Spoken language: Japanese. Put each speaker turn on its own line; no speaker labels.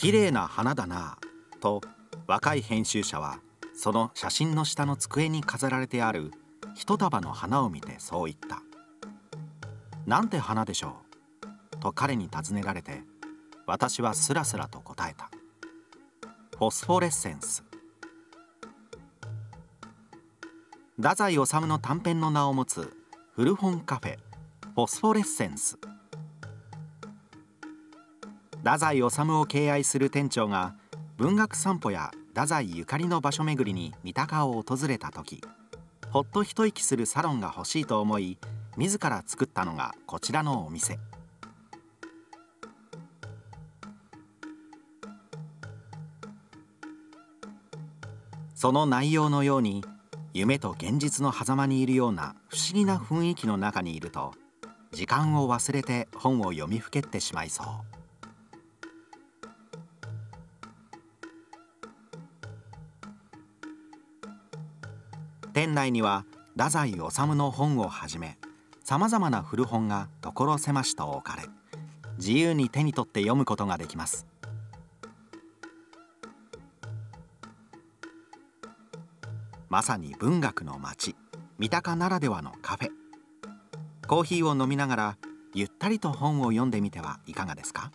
綺麗な花だなと若い編集者はその写真の下の机に飾られてある一束の花を見てそう言った「なんて花でしょう?」と彼に尋ねられて私はスラスラと答えた「フォスフォレッセンス」太宰治の短編の名を持つ古本カフェフォスフォレッセンス。太宰治を敬愛する店長が文学散歩や太宰ゆかりの場所巡りに三鷹を訪れた時ほっと一息するサロンが欲しいと思い自ら作ったのがこちらのお店。その内容のように夢と現実の狭間にいるような不思議な雰囲気の中にいると時間を忘れて本を読みふけってしまいそう。店内には太宰治の本をはじめさまざまな古本が所狭しと置かれ自由に手に取って読むことができます。まさに文学の街三鷹ならではのカフェ。コーヒーを飲みながらゆったりと本を読んでみてはいかがですか？